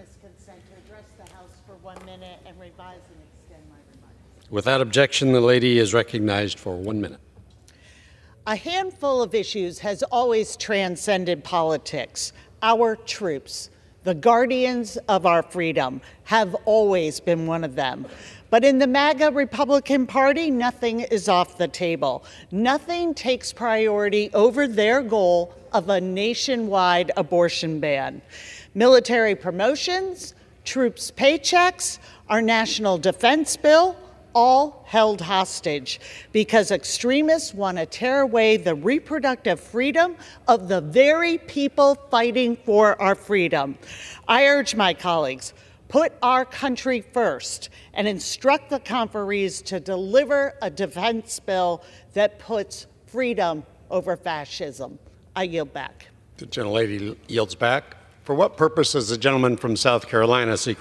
unanimous consent to address the House for one minute and revise and extend my remarks. Without objection, the lady is recognized for one minute. A handful of issues has always transcended politics. Our troops, the guardians of our freedom, have always been one of them. But in the MAGA Republican Party, nothing is off the table. Nothing takes priority over their goal of a nationwide abortion ban. Military promotions, troops' paychecks, our national defense bill, all held hostage because extremists want to tear away the reproductive freedom of the very people fighting for our freedom. I urge my colleagues put our country first and instruct the conferees to deliver a defense bill that puts freedom over fascism. I yield back. The gentlelady yields back. For what purpose does the gentleman from South Carolina seek